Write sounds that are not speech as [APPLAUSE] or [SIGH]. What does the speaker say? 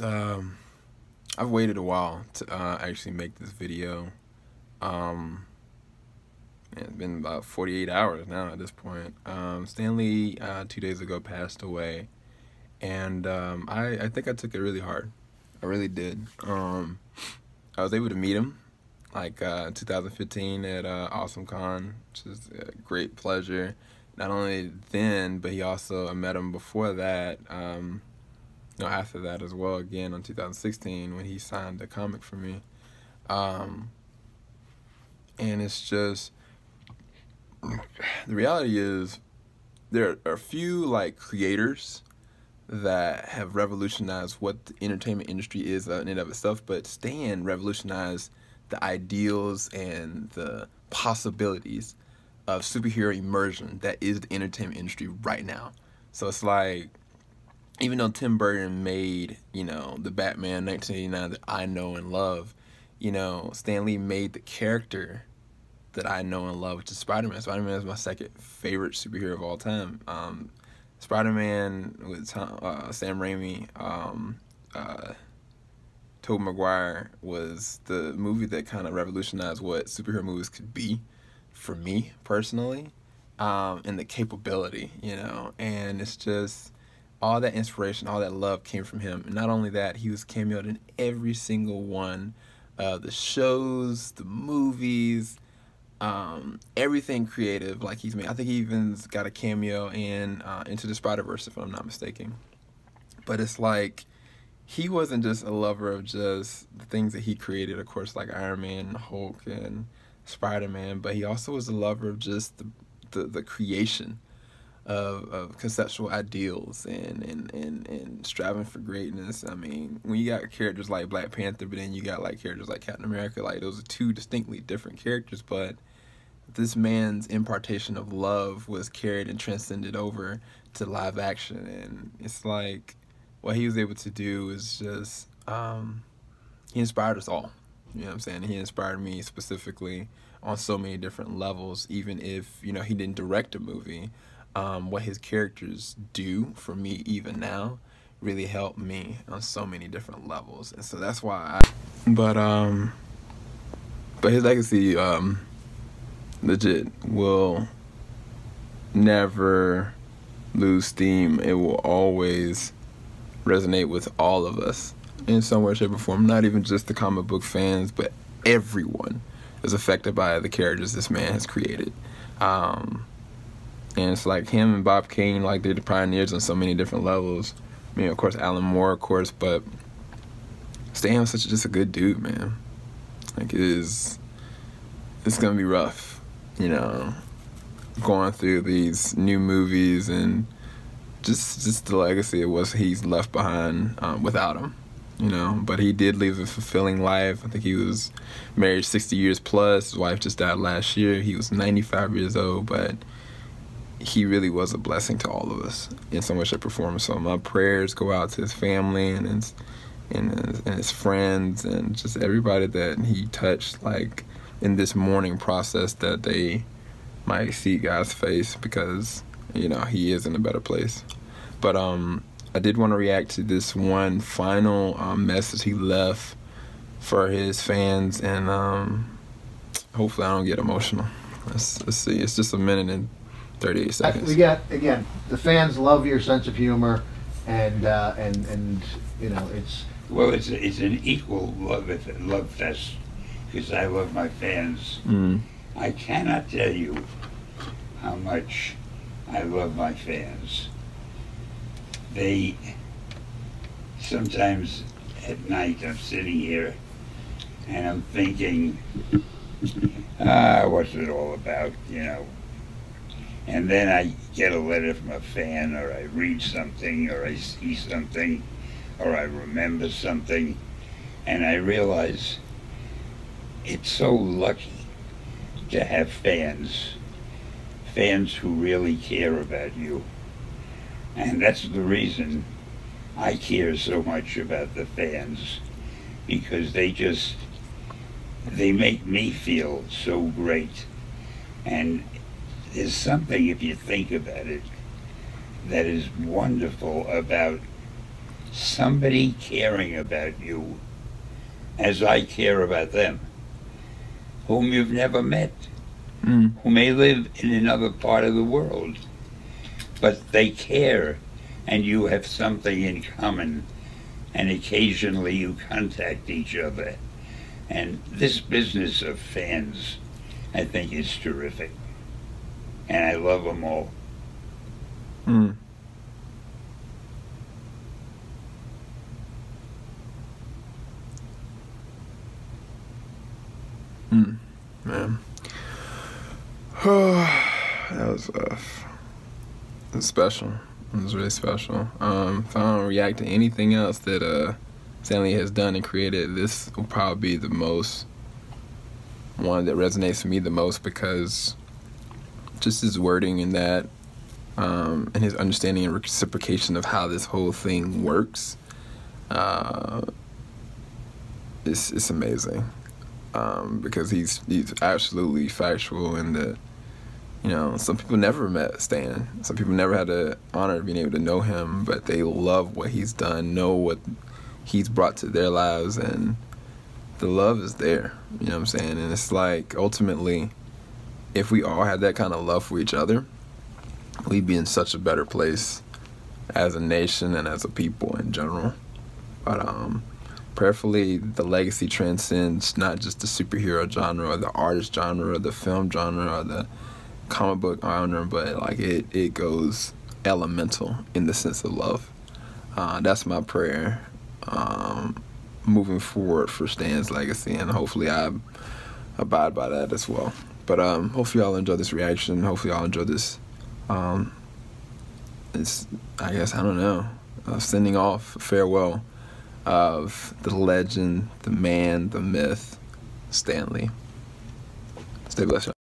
um, I've waited a while to uh, actually make this video. Um, it's been about 48 hours now at this point. Um, Stan Lee uh, two days ago passed away, and um, I I think I took it really hard. I really did. Um, I was able to meet him like uh, 2015 at uh, Awesome Con, which is a great pleasure. Not only then, but he also I met him before that. Um, know, after that as well, again on 2016 when he signed the comic for me. Um, and it's just the reality is there are a few like creators that have revolutionized what the entertainment industry is in and of itself, but Stan revolutionized the ideals and the possibilities of superhero immersion that is the entertainment industry right now. So it's like, even though Tim Burton made, you know, the Batman 1989 that I know and love, you know, Stan Lee made the character that I know and love, which is Spider Man. Spider Man is my second favorite superhero of all time. Um, Spider Man with Tom, uh, Sam Raimi, um, uh, Tobey Maguire was the movie that kind of revolutionized what superhero movies could be for me personally, um, and the capability, you know, and it's just all that inspiration, all that love came from him. And not only that, he was cameoed in every single one of the shows, the movies, um, everything creative like he's made. I think he even's got a cameo in uh, Into the Spider Verse, if I'm not mistaken. But it's like he wasn't just a lover of just the things that he created, of course, like Iron Man, Hulk, and Spider Man, but he also was a lover of just the the, the creation of, of conceptual ideals and, and, and, and striving for greatness. I mean, when you got characters like Black Panther, but then you got like characters like Captain America, like those are two distinctly different characters, but this man's impartation of love was carried and transcended over to live action. And it's like what he was able to do is just um, he inspired us all. You know what i'm saying? He inspired me specifically on so many different levels even if you know he didn't direct a movie um, what his characters do for me even now really helped me on so many different levels and so that's why I, but um but his legacy um legit will never lose steam. It will always resonate with all of us in some way, shape, or form. Not even just the comic book fans, but everyone is affected by the characters this man has created. Um, and it's like him and Bob Kane, like they're the pioneers on so many different levels. I mean, of course, Alan Moore, of course, but Stan was such just a good dude, man. Like it is, it's gonna be rough you know, going through these new movies and just just the legacy of what he's left behind um, without him, you know. But he did live a fulfilling life. I think he was married 60 years plus. His wife just died last year. He was 95 years old, but he really was a blessing to all of us in so much a performance. So my prayers go out to his family and his and his, and his friends and just everybody that he touched. Like in this mourning process that they might see God's face because you know he is in a better place. But um, I did want to react to this one final um, message he left for his fans, and um, hopefully I don't get emotional. Let's, let's see. It's just a minute and 38 seconds. We got again. The fans love your sense of humor, and uh, and and you know it's. Well, it's it's an equal love love fest because I love my fans. Mm. I cannot tell you how much I love my fans. They sometimes at night I'm sitting here and I'm thinking, [LAUGHS] ah, what's it all about, you know? And then I get a letter from a fan, or I read something, or I see something, or I remember something, and I realize it's so lucky to have fans, fans who really care about you. And that's the reason I care so much about the fans, because they just, they make me feel so great. And there's something, if you think about it, that is wonderful about somebody caring about you as I care about them, whom you've never met, Mm. who may live in another part of the world, but they care and you have something in common, and occasionally you contact each other. And this business of fans, I think, is terrific. And I love them all. Mm. Mm. Man. [SIGHS] that was rough. It was special. It was really special. Um, if I don't react to anything else that uh, Stan Lee has done and created, this will probably be the most one that resonates with me the most because just his wording in that um, and his understanding and reciprocation of how this whole thing works uh, it's, it's amazing. Um, because he's he's absolutely factual in that you know some people never met Stan. Some people never had the honor of being able to know him but they love what he's done know what he's brought to their lives and the love is there you know what I'm saying? And it's like ultimately if we all had that kind of love for each other we'd be in such a better place as a nation and as a people in general. But um, prayerfully, the legacy transcends not just the superhero genre or the artist genre or the film genre or the comic book genre, but like it, it goes elemental in the sense of love. Uh, that's my prayer um, moving forward for Stan's legacy, and hopefully I abide by that as well. But um, hopefully y'all enjoy this reaction. Hopefully y'all enjoy this um, it's I guess I don't know, uh, sending off farewell of the legend, the man, the myth, Stan Lee. Stay blessed.